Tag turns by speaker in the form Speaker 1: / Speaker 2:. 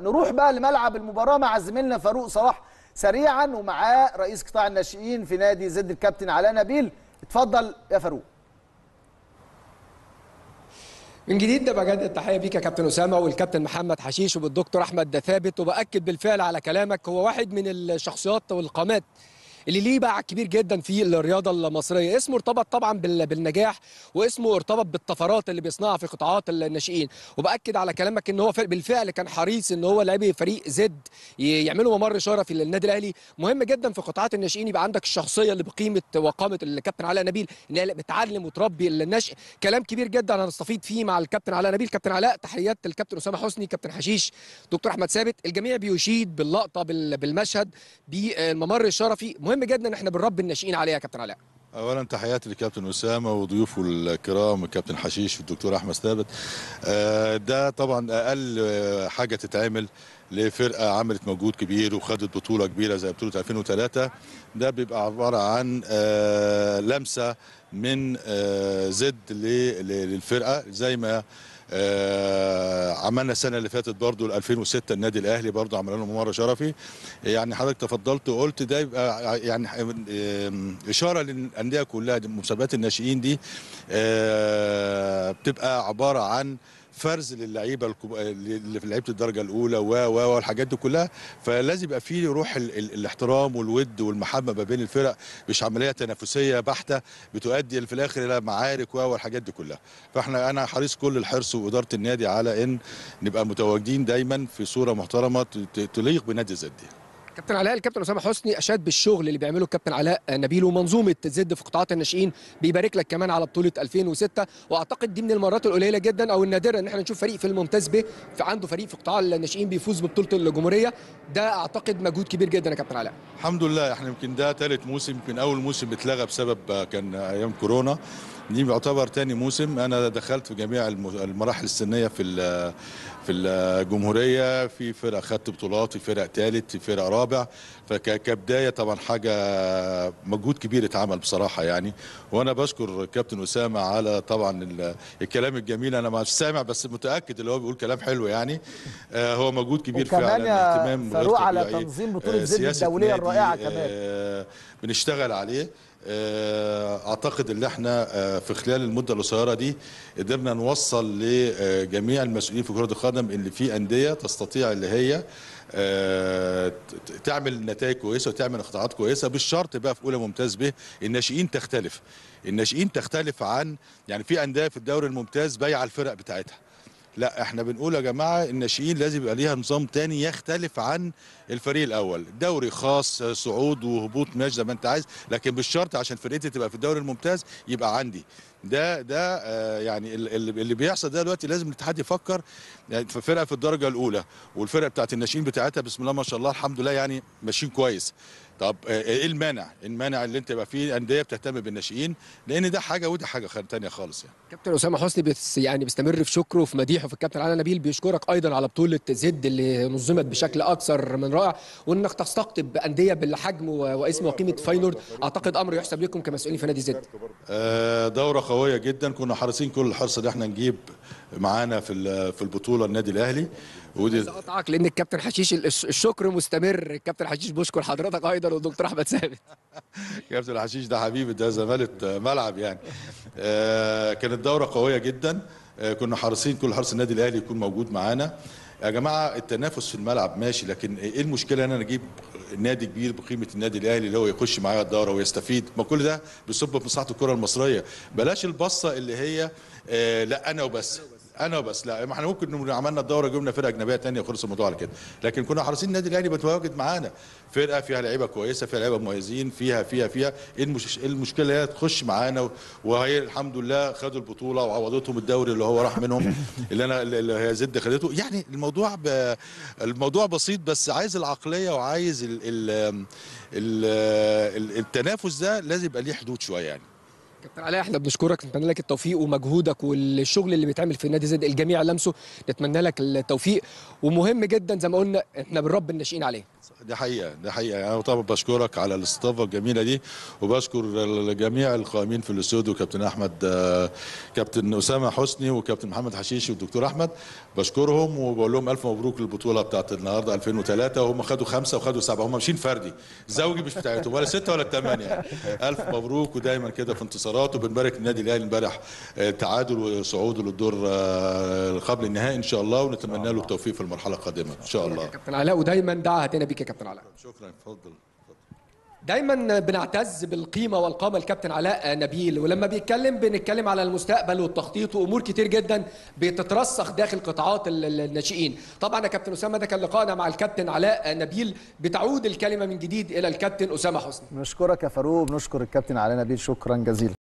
Speaker 1: نروح بقى لملعب المباراة مع زميلنا فاروق صلاح سريعا ومعاه رئيس قطاع الناشئين في نادي زد الكابتن علاء نبيل. اتفضل يا فاروق.
Speaker 2: من جديد ده بجد التحية بيك يا كابتن أسامة والكابتن محمد حشيش وبالدكتور أحمد ثابت وبأكد بالفعل على كلامك هو واحد من الشخصيات والقامات اللي ليه باع كبير جدا في الرياضة المصرية. اسمه ارتبط طبعا بالنجاح واسمه ارتبط بالطفرات اللي بيصنعها في قطاعات الناشئين. وبأكد على كلامك إن هو بالفعل كان حريص إن هو لاعبي فريق زد يعملوا ممر شرفي للنادي الأهلي. مهم جدا في قطاعات الناشئين يبقى عندك الشخصية اللي بقيمة وقامة الكابتن علاء نبيل إن هي بتعلم وتربي النشء كلام كبير جدا هنستفيد فيه مع الكابتن علاء نبيل. كابتن علاء تحيات الكابتن أسامة حسني كابتن حشيش دكتور أحمد ثابت. الجميع بيشيد باللقطة بالمشهد بالممر الشرفي مهم جدا ان إحنا بنربي الناشئين عليها يا كابتن علاء.
Speaker 3: اولا تحياتي للكابتن أسامة وضيوفه الكرام الكابتن حشيش والدكتور أحمد ثابت. ده طبعا أقل حاجة تتعمل لفرقة عملت مجهود كبير وخدت بطولة كبيرة زي بطولة 2003 ده بيبقى عبارة عن لمسة من زد للفرقة. زي ما آه عملنا السنة اللي فاتت برضو 2006 النادي الأهلي برضو عملنا له ممر شرفي. يعني حضرتك تفضلت وقلت ده يبقى يعني آه إشارة للأندية كلها مسابقات الناشئين دي آه بتبقى عبارة عن فرز للعيبة اللي في لعيبة الدرجة الأولى و و والحاجات دي كلها. فلازم يبقى في روح ال ال الاحترام والود والمحبة ما بين الفرق مش عملية تنافسية بحتة بتؤدي في الآخر إلى معارك و والحاجات دي كلها. فإحنا أنا حريص كل الحرص وإدارة النادي على إن نبقى متواجدين دايما في صورة محترمة تليق بنادي زد.
Speaker 2: كابتن علاء الكابتن أسامة حسني أشاد بالشغل اللي بيعمله الكابتن علاء نبيل ومنظومة زد في قطاعات الناشئين بيبارك لك كمان على بطولة 2006 وأعتقد دي من المرات القليلة جدا أو النادرة إن إحنا نشوف فريق في الممتاز ب عنده فريق في قطاع الناشئين بيفوز ببطولة الجمهورية. ده أعتقد مجهود كبير جدا يا كابتن علاء.
Speaker 3: الحمد لله إحنا يمكن ده ثالث موسم يمكن أول موسم اتلغى بسبب كان أيام كورونا. دي يعتبر تاني موسم. أنا دخلت في جميع المراحل السنية في في الجمهورية. في فرق خدت بطولات في فرق ثالث في فرق رابع. فكبدايه طبعا حاجة مجهود كبير اتعمل بصراحة يعني. وأنا بشكر كابتن أسامة على طبعا الكلام الجميل. أنا مش سامع بس متأكد اللي هو بيقول كلام حلو يعني. هو مجهود كبير
Speaker 1: فعلا اهتمام فاروق على تنظيم بطولة زد الدولية الرائعة كمان.
Speaker 3: بنشتغل عليه. أعتقد إن إحنا في خلال المدة القصيرة دي قدرنا نوصل لجميع المسؤولين في كرة القدم ان في أندية تستطيع اللي هي تعمل نتائج كويسة وتعمل قطاعات كويسة بالشرط بقى في أولى ممتاز به الناشئين تختلف. الناشئين تختلف عن يعني في أندية في الدوري الممتاز بايعة الفرق بتاعتها. لا إحنا بنقول يا جماعة الناشئين لازم يبقى ليها نظام تاني يختلف عن الفريق الأول. دوري خاص صعود وهبوط ماشي زي ما أنت عايز لكن بالشرط عشان فرقتي تبقى في الدوري الممتاز يبقى عندي. ده ده آه يعني اللي بيحصل ده دلوقتي لازم الاتحاد يفكر يعني في فرقة في الدرجة الأولى والفرقة بتاعت الناشئين بتاعتها بسم الله ما شاء الله الحمد لله يعني ماشيين كويس. طب إيه المانع؟ المانع اللي أنت يبقى فيه أندية بتهتم بالناشئين لأن ده حاجة وده حاجة ثانية خالص يعني.
Speaker 2: كابتن أسامة حسني بس يعني بيستمر في شكره وفي مديحه في الكابتن علاء نبيل بيشكرك أيضا على بطولة زد اللي نظمت بشكل أكثر من رائع وإنك تستقطب أندية بالحجم واسم وقيمة فاينورد أعتقد أمر يحسب لكم كمسؤولين في نادي زد.
Speaker 3: دورة قوية جدا كنا حريصين كل الحرص إن إحنا نجيب معانا في في البطولة النادي الأهلي.
Speaker 2: ودي اقطعك لأن الكابتن حشيش الشكر مستمر. الكابتن حشيش بيشكر حضرتك أيضا والدكتور أحمد ثابت.
Speaker 3: كابتن حشيش ده حبيبي ده زمالة ملعب يعني. آه كانت دورة قوية جدا. آه كنا حريصين كل حرص النادي الأهلي يكون موجود معانا. يا جماعة التنافس في الملعب ماشي لكن إيه المشكلة إن أنا أجيب نادي كبير بقيمة النادي الأهلي اللي هو يخش معايا الدورة ويستفيد؟ ما كل ده بيصب في مصلحة الكرة المصرية. بلاش البصه اللي هي آه لا أنا وبس. أنا وبس لا ما إحنا ممكن عملنا الدوره جبنا فرقة أجنبية ثانية وخلص الموضوع على كده. لكن كنا حريصين النادي الأهلي متواجد معانا. فرقة فيها لعيبة كويسة فيها لعيبة مميزين فيها فيها فيها. إيه المش... المشكلة؟ هي تخش معانا وهي الحمد لله خدوا البطولة وعوضتهم الدوري اللي هو راح منهم اللي أنا اللي هي زد خدته. يعني الموضوع ب... الموضوع بسيط بس عايز العقلية وعايز. ال... ال... ال... التنافس ده لازم يبقى ليه حدود شوية يعني.
Speaker 2: كابتن علاء إحنا بنشكرك نتمنى لك التوفيق ومجهودك والشغل اللي بيتعمل في نادي زد الجميع لمسه نتمنى لك التوفيق. ومهم جدا زي ما قلنا إحنا بنربي الناشئين عليه.
Speaker 3: دي حقيقة دي حقيقة. يعني أنا طبعا بشكرك على الاستضافة الجميلة دي وبشكر جميع القائمين في الاستوديو كابتن أحمد آه، كابتن أسامة حسني وكابتن محمد حشيشي والدكتور أحمد. بشكرهم وبقول لهم ألف مبروك للبطولة بتاعت النهاردة 2003 وهم خدوا خمسة وخدوا سبعة. هم ماشيين فردي. زوجي مش بتاعتهم ولا ستة ولا ثمانية ألف مبروك ودايما كده في انتصارات. وبنبارك النادي الأهلي امبارح آه، تعادل وصعوده للدور آه، قبل النهائي إن شاء الله ونتمنى له التوفيق في المرحلة القادمة إن شاء الله.
Speaker 2: كابتن علاء ودايما دعهتنا بيك يا كابتن علاء.
Speaker 3: شكرا اتفضل
Speaker 2: دايما بنعتز بالقيمة والقامة الكابتن علاء نبيل ولما بيتكلم بنتكلم على المستقبل والتخطيط وأمور كتير جدا بتترسخ داخل قطاعات ال- ال- الناشئين. طبعا يا كابتن أسامة ده كان لقائنا مع الكابتن علاء نبيل بتعود الكلمة من جديد إلى الكابتن أسامة حسني.
Speaker 1: نشكرك يا فاروق بنشكر الكابتن علي نبيل شكرا جزيلا.